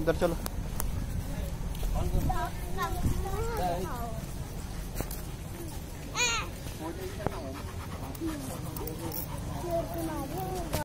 इधर चलो।